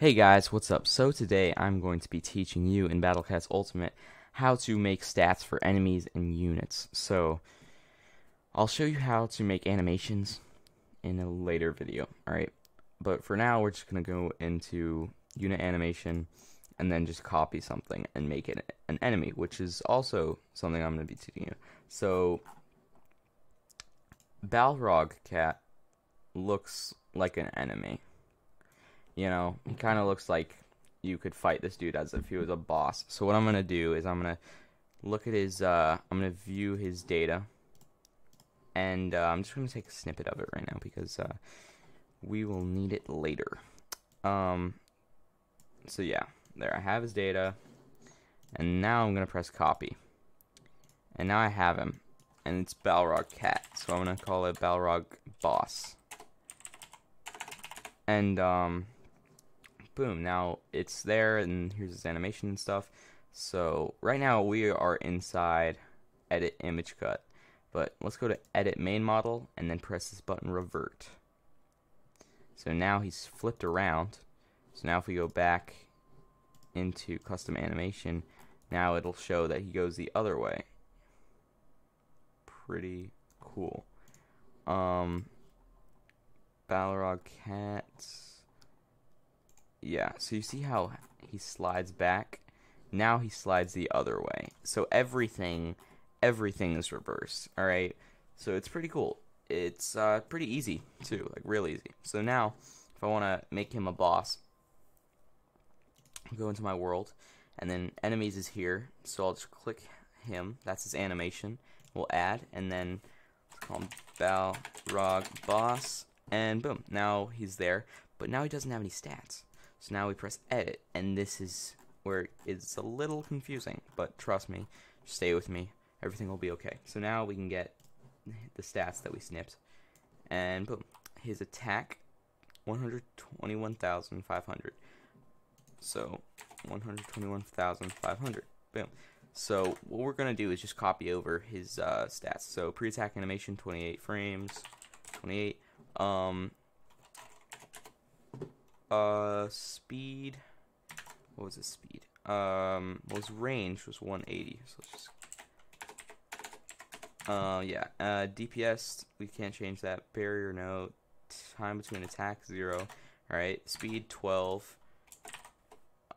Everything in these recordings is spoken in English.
Hey guys, what's up? So today I'm going to be teaching you in Battle Cats Ultimate how to make stats for enemies and units. So I'll show you how to make animations in a later video, alright? But for now we're just going to go into unit animation and then just copy something and make it an enemy, which is also something I'm going to be teaching you. So Balrog Cat looks like an enemy you know, he kind of looks like you could fight this dude as if he was a boss. So what I'm gonna do is I'm gonna look at his. Uh, I'm gonna view his data, and uh, I'm just gonna take a snippet of it right now because uh, we will need it later. Um. So yeah, there I have his data, and now I'm gonna press copy, and now I have him, and it's Balrog Cat. So I'm gonna call it Balrog Boss. And um, boom, now it's there, and here's his animation and stuff. So right now we are inside edit image cut, but let's go to edit main model and then press this button revert. So now he's flipped around. So now if we go back into custom animation, now it'll show that he goes the other way. Pretty cool. Um, Balrog cats yeah, so you see how he slides back? Now he slides the other way. So everything, everything is reversed, alright? So it's pretty cool. It's uh, pretty easy, too, like real easy. So now, if I want to make him a boss, I'll go into my world, and then enemies is here, so I'll just click him, that's his animation, we'll add, and then call him Balrog Boss, and boom, now he's there, but now he doesn't have any stats. So now we press edit, and this is where it's a little confusing, but trust me, stay with me, everything will be okay. So now we can get the stats that we snipped, and boom, his attack, 121,500. So 121,500. Boom. So what we're gonna do is just copy over his uh, stats. So pre-attack animation, 28 frames, 28. Um, uh, speed. What was his speed? Um, well, his range was 180. So let's just. Uh, yeah. Uh, DPS, we can't change that. Barrier, no. Time between attack, zero. Alright. Speed, 12.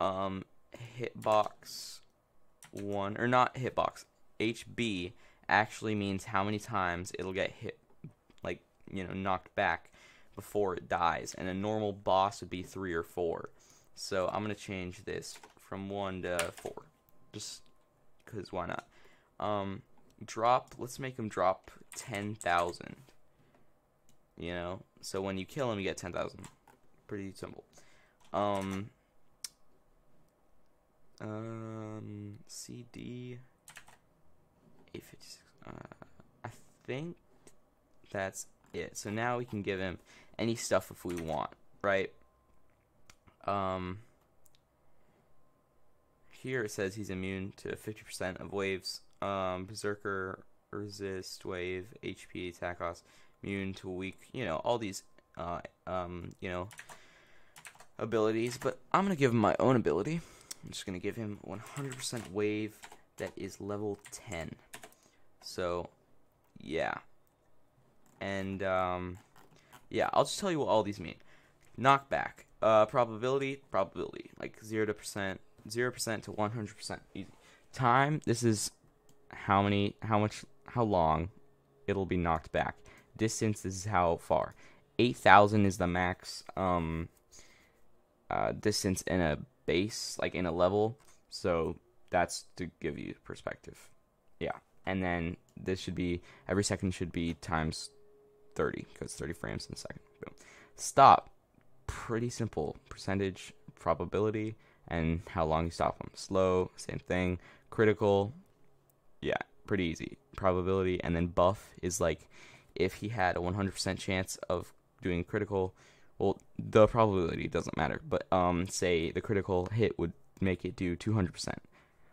Um, hitbox, one. Or not hitbox. HB actually means how many times it'll get hit, like, you know, knocked back before it dies, and a normal boss would be three or four. So I'm gonna change this from one to four, just because why not? Um, drop. Let's make him drop ten thousand. You know, so when you kill him, you get ten thousand. Pretty simple. Um. Um. CD. Eight fifty six. Uh, I think that's it. So now we can give him any stuff if we want, right? Um, here it says he's immune to 50% of waves. Um, Berserker, resist, wave, HP, attack cost, immune to weak, you know, all these, uh, um, you know, abilities. But I'm going to give him my own ability. I'm just going to give him 100% wave that is level 10. So, yeah. And, um, yeah, I'll just tell you what all these mean. Knockback, uh, probability, probability, like zero to percent, zero percent to one hundred percent. Time, this is how many, how much, how long it'll be knocked back. Distance, this is how far. Eight thousand is the max um, uh, distance in a base, like in a level. So that's to give you perspective. Yeah, and then this should be every second should be times 30 because 30 frames in a second. Boom. Stop. Pretty simple. Percentage, probability, and how long you stop them. Slow, same thing. Critical, yeah, pretty easy. Probability, and then buff is like if he had a 100% chance of doing critical. Well, the probability doesn't matter, but um, say the critical hit would make it do 200%,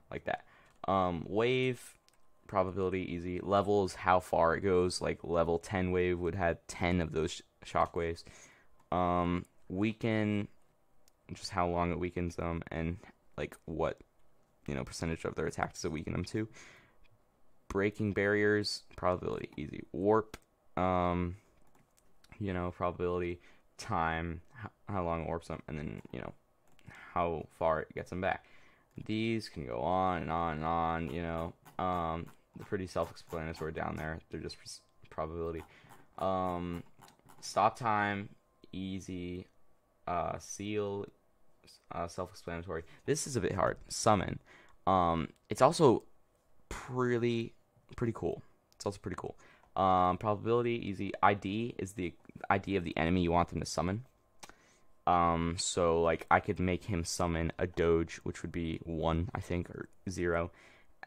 like that. Um, wave probability easy. Levels, how far it goes. Like level 10 wave would have 10 of those sh- shockwaves. Um, weaken, just how long it weakens them and like what you know percentage of their attack does it weaken them to. Breaking barriers, probability easy. Warp, um, you know, probability, time, how, how long it warps them, and then you know how far it gets them back. These can go on and on and on. You know, um, pretty self-explanatory down there. They're just probability. Um, stop time, easy. Uh, seal, uh, self-explanatory. This is a bit hard. Summon. Um, it's also pretty pretty cool. It's also pretty cool. Um, probability easy. ID is the ID of the enemy you want them to summon. Um, so like I could make him summon a Doge, which would be one, I think, or zero,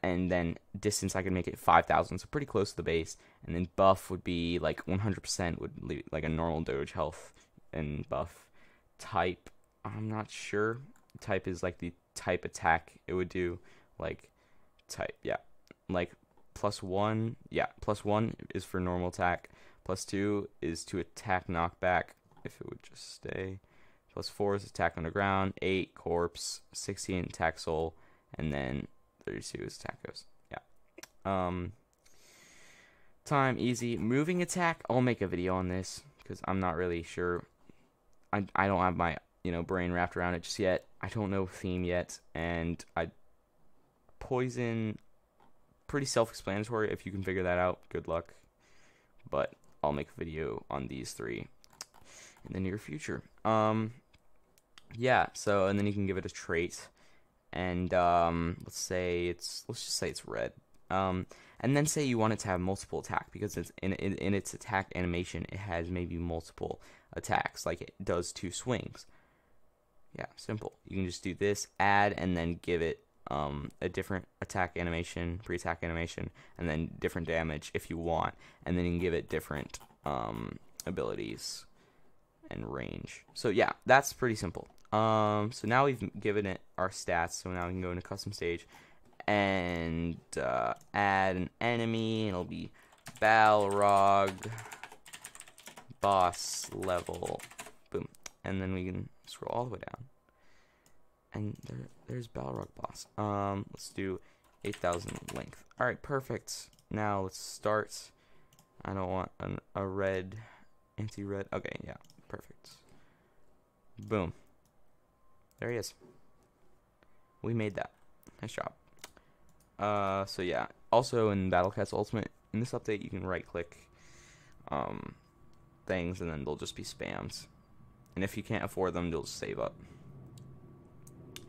and then distance I could make it five thousand, so pretty close to the base. And then buff would be like one hundred percent would leave, like a normal Doge health and buff. Type, I'm not sure. Type is like the type attack it would do, like type, yeah, like plus one, yeah, plus one is for normal attack. Plus two is to attack knockback if it would just stay. Plus four is attack underground. Eight corpse. Sixteen attack soul, and then thirty-two is attack ghost. Yeah. Um. Time easy. Moving attack. I'll make a video on this because I'm not really sure. I I don't have my you know brain wrapped around it just yet. I don't know theme yet, and I poison pretty self-explanatory. If you can figure that out, good luck. But I'll make a video on these three in the near future. Um, yeah. So and then you can give it a trait, and um, let's say it's let's just say it's red. Um, and then say you want it to have multiple attack because it's in, in in its attack animation it has maybe multiple attacks like it does two swings. Yeah, simple. You can just do this, add, and then give it um, a different attack animation, pre-attack animation, and then different damage if you want, and then you can give it different um, abilities and range. So yeah, that's pretty simple. Um, so now we've given it our stats, so now we can go into custom stage and uh, add an enemy. It'll be Balrog boss level. Boom. And then we can scroll all the way down. And there, there's Balrog boss. Um, let's do 8,000 length. All right, perfect. Now let's start. I don't want an, a red, anti-red. Okay, yeah, perfect. Boom. There he is. We made that. Nice job. Uh, so yeah. Also in Battle Cats Ultimate, in this update, you can right-click um, things, and then they'll just be spams. And if you can't afford them, they'll just save up.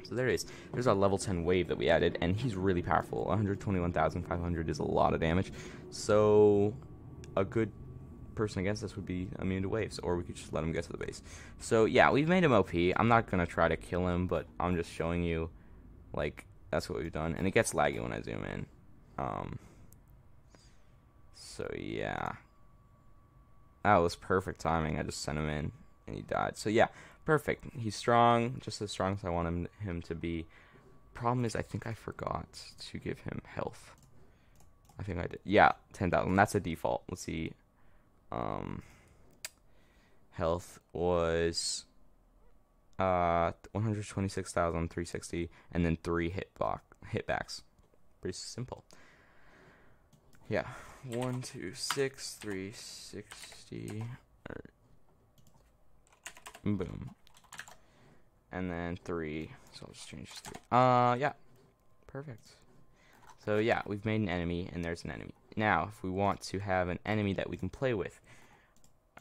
So there it is. There's our level 10 wave that we added, and he's really powerful. 121,500 is a lot of damage. So a good person against us would be immune to waves, or we could just let him get to the base. So yeah, we've made him OP. I'm not gonna try to kill him, but I'm just showing you, like, that's what we've done. And it gets laggy when I zoom in. Um, so yeah. That was perfect timing. I just sent him in, and he died. So yeah, perfect. He's strong, just as strong as I want him, him to be. Problem is, I think I forgot to give him health. I think I did. Yeah, 10,000. That's a default. Let's see. Um, health was uh 126,360 and then 3 hit block hitbacks. Pretty simple. Yeah. 1 2 6 360 Boom. And then three. So I'll just change three. Uh, yeah. Perfect. So yeah, we've made an enemy, and there's an enemy. Now, if we want to have an enemy that we can play with,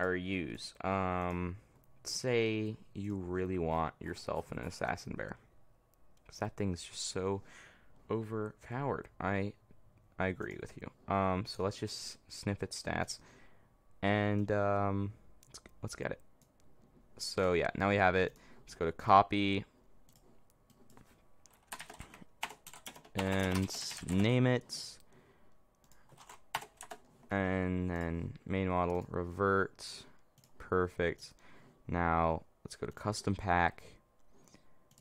or use, um, say you really want yourself an assassin bear, because that thing's just so overpowered. I, I agree with you. Um, so let's just sniff its stats, and um, let's, let's get it. So yeah, now we have it. Let's go to copy and name it. And then main model revert. Perfect. Now let's go to custom pack,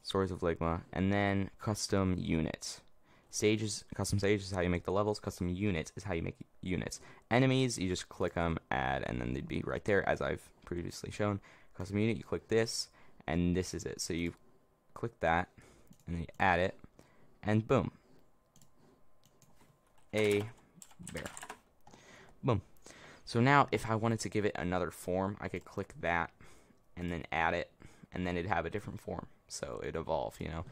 Swords of Ligma, and then custom units. Sages, custom sage is how you make the levels. Custom units is how you make units. Enemies, you just click them, add, and then they'd be right there as I've previously shown custom unit, you click this, and this is it. So you click that, and then you add it, and boom, a bear. Boom. So now, if I wanted to give it another form, I could click that, and then add it, and then it'd have a different form. So it'd evolve, you know.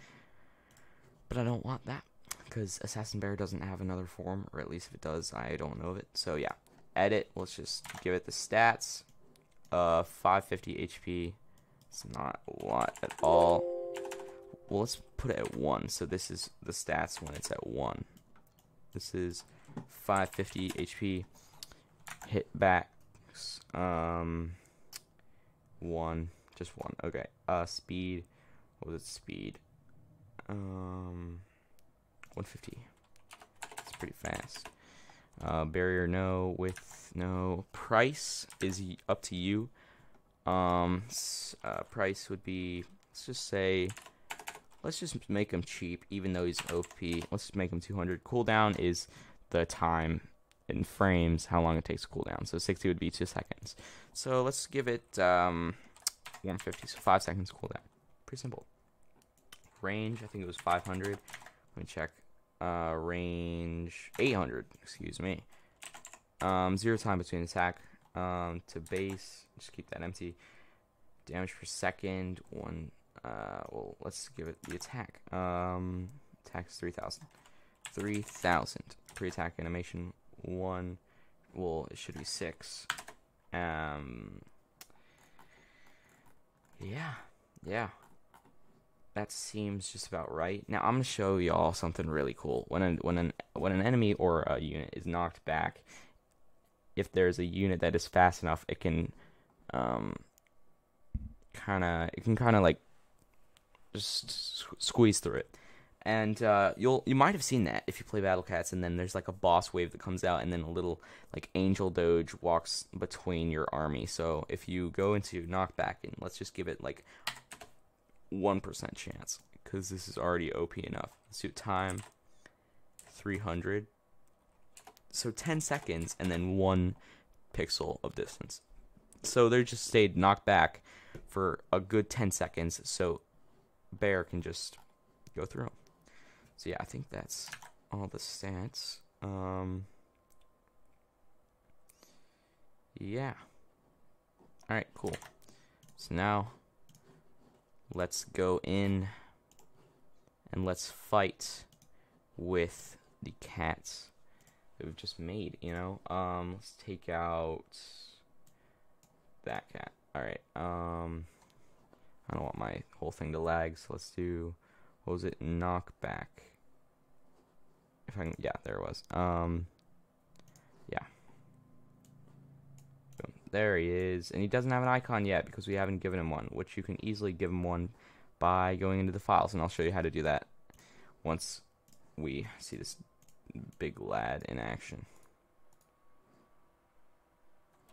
But I don't want that because Assassin Bear doesn't have another form, or at least if it does, I don't know of it. So yeah, edit. Let's just give it the stats. Uh, 550 HP. It's not a lot at all. Well, let's put it at one. So this is the stats when it's at one. This is 550 HP. Hit backs. Um, one, just one. Okay. Uh, speed. What was it? Speed. Um, 150. It's pretty fast. Uh, barrier no, width no. Price is up to you. Um, uh, price would be, let's just say, let's just make him cheap, even though he's OP. Let's make him 200. Cooldown is the time in frames, how long it takes to cool down. So 60 would be 2 seconds. So let's give it um, 150, so 5 seconds cooldown. Pretty simple. Range, I think it was 500. Let me check. Uh, range 800, excuse me. Um, zero time between attack. Um, to base, just keep that empty. Damage per second, one. Uh, well, let's give it the attack. Um, attack is 3,000. 3,000. Pre-attack animation, one. Well, it should be six. Um, yeah, yeah that seems just about right. Now I'm gonna show y'all something really cool. When an when an when an enemy or a unit is knocked back, if there's a unit that is fast enough, it can um kind of it can kind of like just squeeze through it. And uh, you'll you might have seen that if you play Battle Cats, and then there's like a boss wave that comes out, and then a little like angel doge walks between your army. So if you go into knockback, and let's just give it like 1% chance because this is already OP enough. Suit time 300. So 10 seconds and then 1 pixel of distance. So they just stayed knocked back for a good 10 seconds so Bear can just go through them. So yeah, I think that's all the stats. Um, yeah. Alright, cool. So now let's go in and let's fight with the cats that we've just made, you know? Um, let's take out that cat. Alright, um, I don't want my whole thing to lag, so let's do, what was it, knockback. If I can, yeah, there it was. Um, yeah. There he is. And he doesn't have an icon yet because we haven't given him one, which you can easily give him one by going into the files. And I'll show you how to do that once we see this big lad in action.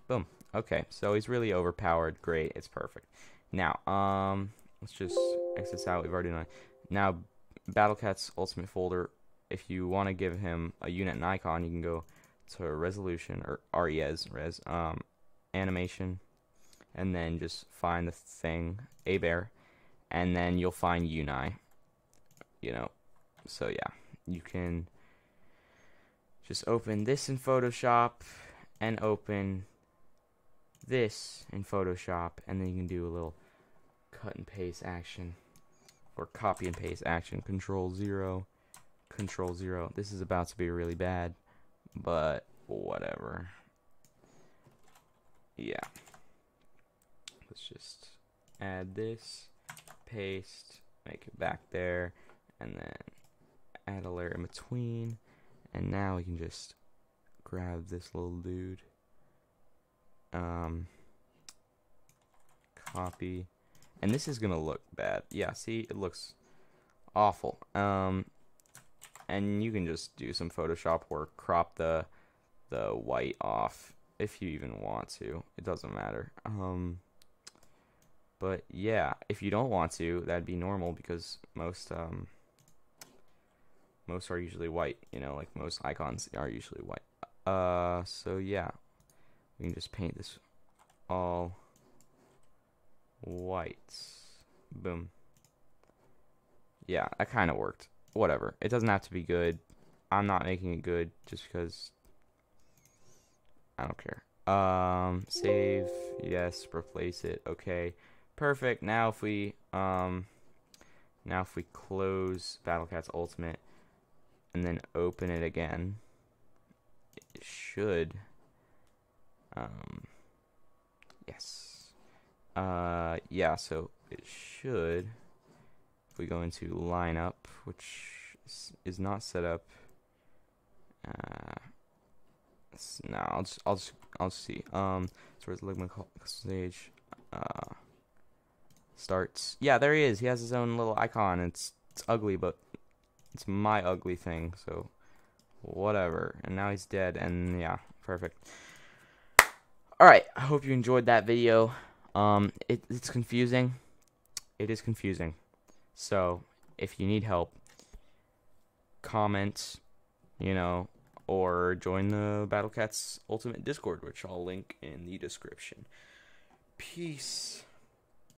Boom. Okay, so he's really overpowered. Great, it's perfect. Now, um, let's just exit out. We've already done. it. Now, Battle Cats ultimate folder. If you want to give him a unit and icon, you can go to resolution or res res um animation, and then just find the thing, a bear, and then you'll find Uni. You know, so yeah, you can just open this in Photoshop and open this in Photoshop, and then you can do a little cut and paste action or copy and paste action. Control zero, control zero. This is about to be really bad, but whatever yeah. Let's just add this, paste, make it back there, and then add a layer in between. And now we can just grab this little dude. Um, copy. And this is going to look bad. Yeah, see, it looks awful. Um, and you can just do some Photoshop work, crop the the white off if you even want to. It doesn't matter. Um, but yeah, if you don't want to, that'd be normal because most um, most are usually white. You know, like most icons are usually white. Uh, so yeah, we can just paint this all white. Boom. yeah, that kind of worked. Whatever. It doesn't have to be good. I'm not making it good just because I don't care. Um, save, yes, replace it. Okay, perfect. Now if we um, now if we close Battle Cats Ultimate and then open it again, it should. Um, yes. Uh, yeah. So it should. We go into lineup, which is, is not set up. Uh, no, I'll just, I'll just, I'll just see. Um, so where's Ligma stage? Uh, starts. Yeah, there he is. He has his own little icon. It's, it's ugly, but it's my ugly thing. So, whatever. And now he's dead. And yeah, perfect. All right. I hope you enjoyed that video. Um, it, it's confusing. It is confusing. So, if you need help, comment. You know, or join the Battle Cats Ultimate Discord, which I'll link in the description. Peace.